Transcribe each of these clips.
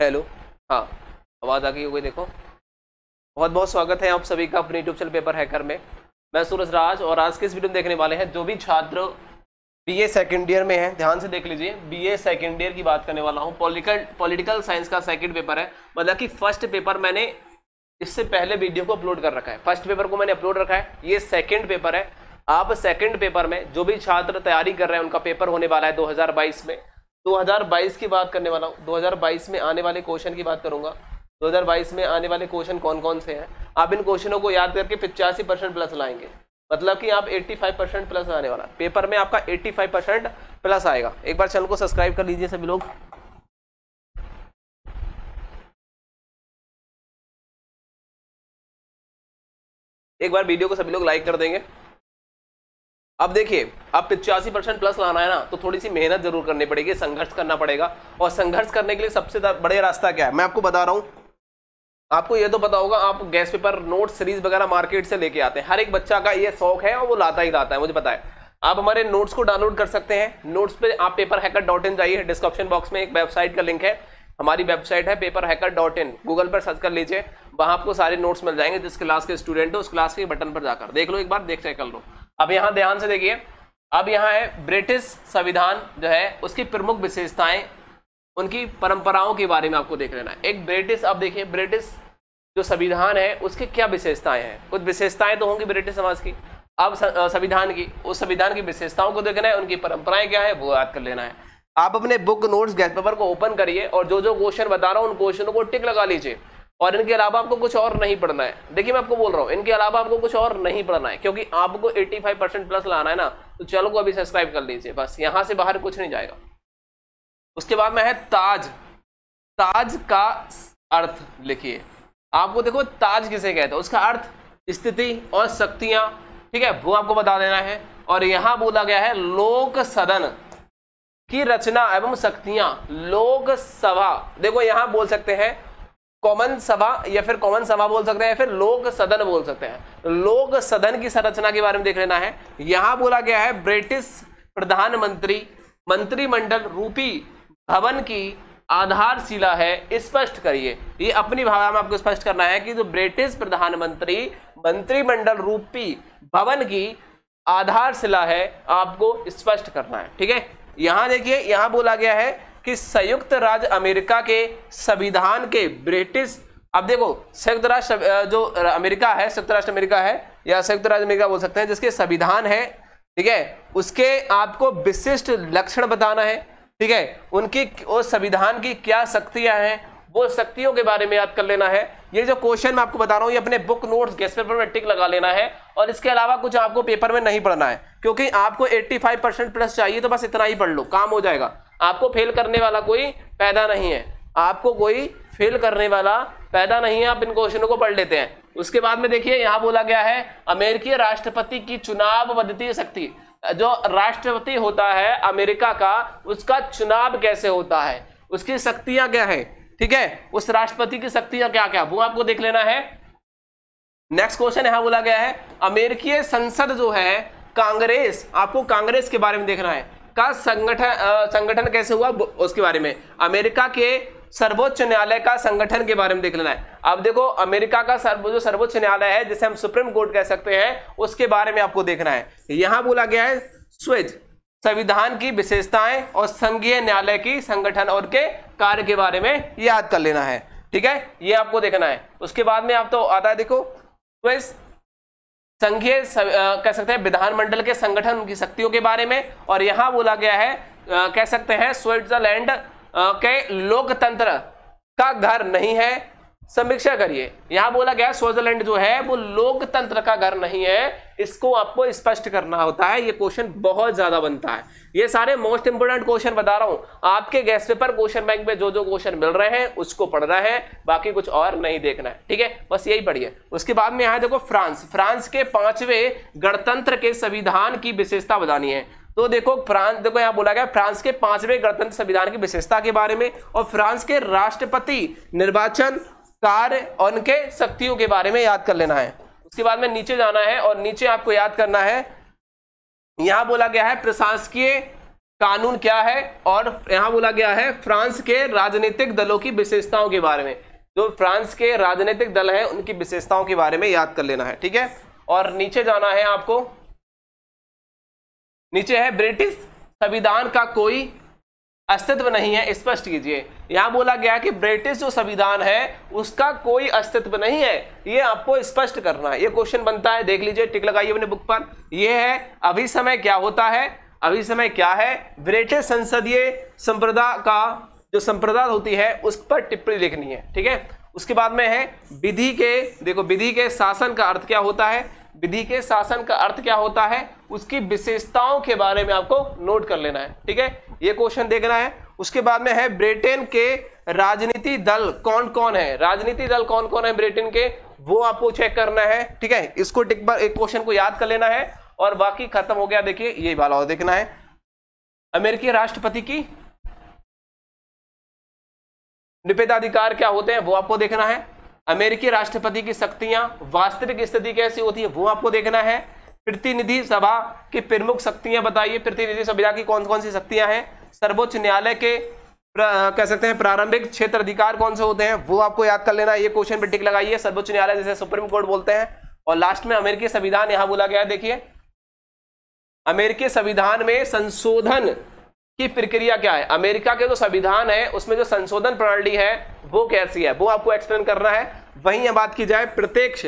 Hello. हाँ आवाज़ आ गई हो गई देखो। बहुत बहुत स्वागत है आप सभी का अपने यूट्यूब चैनल पेपर हैकर में। मैं सूरज राज और आज के इस वीडियो में देखने वाले हैं जो भी छात्र बीए सेकंड ईयर में है, ध्यान से देख लीजिए। बीए सेकंड ईयर की बात करने वाला हूँ। पॉलिटिकल पॉलिटिकल साइंस का सेकंड पेपर है। मतलब कि फ़र्स्ट पेपर मैंने इससे पहले वीडियो को अपलोड कर रखा है। फ़र्स्ट पेपर को मैंने अपलोड रखा है। ये सेकेंड पेपर है। आप सेकेंड पेपर में जो भी छात्र तैयारी कर रहे हैं, उनका पेपर होने वाला है 2022 में। 2022 की बात करने वाला हूँ। 2022 में आने वाले क्वेश्चन की बात करूँगा। 2022 में आने वाले क्वेश्चन कौन कौन से हैं? आप इन क्वेश्चनों को याद करके पिचासी परसेंट प्लस लाएँगे। मतलब कि आप 85 परसेंट प्लस आने वाला। पेपर में आपका 85 परसेंट प्लस आएगा। एक बार चैनल को सब्सक्राइब कर लीजिए सभी लोग। एक बार वीडियो को सभी लोग लाइक कर देंगे। अब देखिए, अब पिचासी परसेंट प्लस लाना है ना तो थोड़ी सी मेहनत ज़रूर करनी पड़ेगी, संघर्ष करना पड़ेगा। और संघर्ष करने के लिए सबसे बड़े रास्ता क्या है? मैं आपको बता रहा हूँ। आपको ये तो पता होगा, आप गैस पेपर, नोट, सीरीज़ वगैरह मार्केट से लेके आते हैं। हर एक बच्चा का ये शौक है और वो लाता ही लाता है, मुझे पता है। आप हमारे नोट्स को डाउनलोड कर सकते हैं। नोट्स पे आप पेपर हैकर डॉट इन जाइए डिस्क्रिप्शन बॉक्स में एक वेबसाइट का लिंक है। हमारी वेबसाइट है paper hacker dot in Google पर सर्च कर लीजिए, वहाँ आपको सारे नोट्स मिल जाएँगे, जिस क्लास के स्टूडेंट हो, उस क्लास के बटन पर जाकर। देख लो एक बार, देख चेक कर लो। अब यहाँ ध्यान से देखिए, अब यहाँ है ब्रिटिश संविधान जो है, उसकी प्रमुख विशेषताएँ, उनकी परंपराओं के बारे में आपको देख लेना है। एक ब्रिटिश अब देखिए ब्रिटिश जो संविधान है, उसकी क्या विशेषताएँ हैं? कुछ विशेषताएँ तो होंगी ब्रिटिश समाज की। अब संविधान की, उस संविधान की विशेषताओं को देखना है, उनकी परंपराएँ क्या है, वो याद कर लेना है। आप अपने बुक नोट्स गैस पेपर को ओपन करिए और जो जो क्वेश्चन बता रहा हूँ, उन क्वेश्चनों को टिक लगा लीजिए। और इनके अलावा आपको कुछ और नहीं पढ़ना है। देखिए मैं आपको बोल रहा हूँ, इनके अलावा आपको कुछ और नहीं पढ़ना है, क्योंकि आपको 85 परसेंट प्लस लाना है ना तो चलो को अभी सब्सक्राइब कर लीजिए, बस यहाँ से बाहर कुछ नहीं जाएगा। उसके बाद में है ताज। ताज का अर्थ लिखिए। आपको देखो ताज किसे कहते हैं, उसका अर्थ स्थिति और शक्तियाँ, ठीक है, वो आपको बता देना है। और यहाँ बोला गया है लोक सदन की रचना एवं शक्तियाँ, लोक सभा। देखो यहाँ बोल सकते हैं कॉमन सभा या फिर कॉमन सभा बोल सकते हैं या फिर लोक सदन बोल सकते हैं। लोक सदन की संरचना के बारे में देख लेना है। यहाँ बोला गया है ब्रिटिश प्रधानमंत्री, मंत्रिमंडल रूपी भवन की आधारशिला है, स्पष्ट करिए। ये अपनी भाषा में आपको स्पष्ट करना है कि जो ब्रिटिश प्रधानमंत्री, मंत्रिमंडल रूपी भवन की आधारशिला है, आपको स्पष्ट करना है। ठीक है? यहाँ देखिए, यहाँ बोला गया है कि संयुक्त राज्य अमेरिका के संविधान के ब्रिटिश, अब देखो, संयुक्त राष्ट्र जो अमेरिका है, संयुक्त राष्ट्र अमेरिका है, या संयुक्त राज्य अमेरिका बोल सकते हैं, जिसके संविधान है, ठीक है, उसके आपको विशिष्ट लक्षण बताना है, ठीक है, उनकी, उस संविधान की क्या शक्तियाँ हैं, वो शक्तियों के बारे में याद कर लेना है। ये जो क्वेश्चन मैं आपको बता रहा हूँ, ये अपने बुक नोट्स गेस्ट पेपर में टिक लगा लेना है, और इसके अलावा कुछ आपको पेपर में नहीं पढ़ना है, क्योंकि आपको 85 परसेंट प्लस चाहिए तो बस इतना ही पढ़ लो, काम हो जाएगा। आपको फेल करने वाला कोई पैदा नहीं है। आपको कोई फेल करने वाला पैदा नहीं है, आप इन क्वेश्चनों को पढ़ लेते हैं। उसके बाद में देखिए, यहाँ बोला गया है, अमेरिकी राष्ट्रपति की चुनाव बदती शक्ति। जो राष्ट्रपति होता है अमेरिका का, उसका चुनाव कैसे होता है? उसकी शक्तियाँ क्या है? ठीक है? उस राष्ट्रपति की शक्तियाँ क्या क्या वो आपको देख लेना है। नेक्स्ट क्वेश्चन यहाँ बोला गया है अमेरिकी संसद जो है, कांग्रेस, आपको कांग्रेस के बारे में देखना है। का संगठन संगठन कैसे हुआ? उसके बारे में। अमेरिका के सर्वोच्च न्यायालय का संगठन के बारे में देख लेना है। अब देखो, अमेरिका का सर्व, जो सर्वोच्च न्यायालय है, जिसे हम सुप्रीम कोर्ट कह सकते हैं, उसके बारे में आपको देखना है। यहाँ बोला गया है स्विच संविधान की विशेषताएँ और संघीय न्यायालय की संगठन और के कार्य के बारे में याद कर लेना है। ठीक है? ये आपको देखना है। उसके बाद में आप तो आता है, देखो स्विच संघीय कह सकते हैं विधानमंडल के संगठन उनकी शक्तियों के बारे में और यहाँ बोला गया है आ, कह सकते हैं स्विट्जरलैंड के लोकतंत्र का घर नहीं है। समीक्षा करिए। यहाँ बोला गया स्विट्जरलैंड जो है, वो लोकतंत्र का घर नहीं है। इसको आपको स्पष्ट करना होता है। ये क्वेश्चन बहुत ज़्यादा बनता है। ये सारे मोस्ट इंपोर्टेंट क्वेश्चन बता रहा हूँ। आपके गैस पेपर क्वेश्चन बैंक में जो जो क्वेश्चन मिल रहे हैं, उसको पढ़ पढ़ना है। बाकी कुछ और नहीं देखना है। ठीक है? बस यही पढ़िए। उसके बाद में यहाँ देखो फ्रांस। फ्रांस के पांचवे गणतंत्र के संविधान की विशेषता बतानी है। तो देखो फ्रांस देखो यहाँ बोला गया फ्रांस के पाँचवें गणतंत्र संविधान की विशेषता के बारे में और फ्रांस के राष्ट्रपति निर्वाचन कार्य और उनके शक्तियों के बारे में याद कर लेना है। उसके बाद में नीचे जाना है और नीचे आपको याद करना है। यहाँ बोला गया है प्रशासकीय कानून क्या है? और यहाँ बोला गया है, फ्रांस के राजनीतिक दलों की विशेषताओं के बारे में। जो फ्रांस के राजनीतिक दल हैं, उनकी विशेषताओं के बारे में याद कर लेना है, ठीक है? और नीचे जाना है आपको। नीचे है, ब्रिटिश संविधान का कोई अस्तित्व नहीं है, स्पष्ट कीजिए। यहाँ बोला गया कि ब्रिटिश जो संविधान है, उसका कोई अस्तित्व नहीं है। ये आपको स्पष्ट करना है। ये क्वेश्चन बनता है, देख लीजिए, टिक लगाइए अपने बुक पर। ये है, अभी समय क्या होता है? अभी समय क्या है? ब्रिटिश संसदीय संप्रदा का जो संप्रदा होती है, उस पर टिप्पणी लिखनी है, ठीक है? उसके बाद में है, विधि के, देखो, विधि के शासन का अर्थ क्या होता है? विधि के शासन का अर्थ क्या होता है? उसकी विशेषताओं के बारे में आपको नोट कर लेना है, ठीक है? ये क्वेश्चन देखना है। उसके बाद में है, ब्रिटेन के राजनीति दल कौन कौन है? राजनीति दल कौन कौन है ब्रिटेन के? वो आपको चेक करना है, ठीक है? इसको टिक बार, एक क्वेश्चन को याद कर लेना है और बाकी खत्म हो गया। देखिए, ये वाला और देखना है। अमेरिकी राष्ट्रपति की निपेदाधिकार क्या होते हैं, वो आपको देखना है। अमेरिकी राष्ट्रपति की शक्तियाँ, वास्तविक स्थिति कैसी होती है, वो आपको देखना है। प्रतिनिधि सभा की प्रमुख शक्तियाँ बताइए। प्रतिनिधि सभा की कौन कौन सी शक्तियाँ हैं? सर्वोच्च न्यायालय के कह सकते हैं प्रारंभिक क्षेत्र अधिकार कौन से होते हैं? वो आपको याद कर लेना, ये क्वेश्चन पर टिक लगाइए। सर्वोच्च न्यायालय जैसे सुप्रीम कोर्ट बोलते हैं। और लास्ट में अमेरिकी संविधान यहाँ बोला गया देखिए। अमेरिकी संविधान में संशोधन की प्रक्रिया क्या है? अमेरिका के जो संविधान है, उसमें जो संशोधन प्रणाली है, वो कैसी है? वो आपको एक्सप्लेन करना है। वहीं बात की जाए, प्रत्यक्ष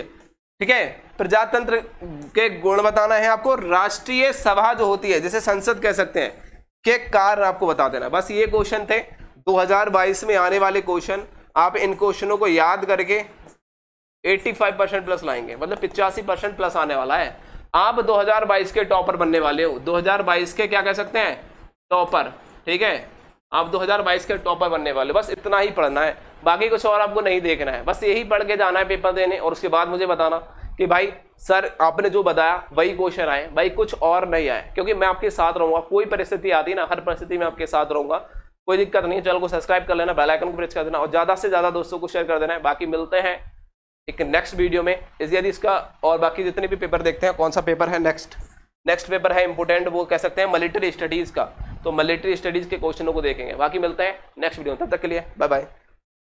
ठीक है? प्रजातंत्र के गुण बताना है आपको। राष्ट्रीय सभा जो होती है, जिसे संसद कह सकते हैं, के कारण आपको बता देना। बस ये क्वेश्चन थे। 2022 में आने वाले क्वेश्चन आप इन क्वेश्चनों को याद करके 85 परसेंट प्लस लाएँगे। मतलब पिचासी परसेंट प्लस आने वाला है। आप 2022 के टॉपर बनने वाले हो। 2022 के क्या कह सकते हैं? टॉपर ठीक है? आप 2022 के टॉपर बनने वाले बस इतना ही पढ़ना है। बाकी कुछ और आपको नहीं देखना है। बस यही पढ़ के जाना है पेपर देने और उसके बाद मुझे बताना कि भाई सर आपने जो बताया, वही क्वेश्चन आए, भाई कुछ और नहीं आए। क्योंकि मैं आपके साथ रहूँगा, कोई परिस्थिति आती ना, हर परिस्थिति में आपके साथ रहूँगा। कोई दिक्कत नहीं चैनल को सब्सक्राइब कर लेना बेल आइकन को प्रेस कर देना और ज़्यादा से ज़्यादा दोस्तों को शेयर कर देना है। बाकी मिलते हैं एक नेक्स्ट वीडियो में। इस यदि इसका और बाकी जितने भी पेपर देखते हैं, कौन सा पेपर है नेक्स्ट नेक्स्ट पेपर है इंपोर्टेंट वो कह सकते हैं मिलिट्री स्टडीज़ का। तो मिलिट्री स्टडीज़ के क्वेश्चनों को देखेंगे। बाकी मिलते हैं नेक्स्ट वीडियो में। तब तक के लिए बाय बाय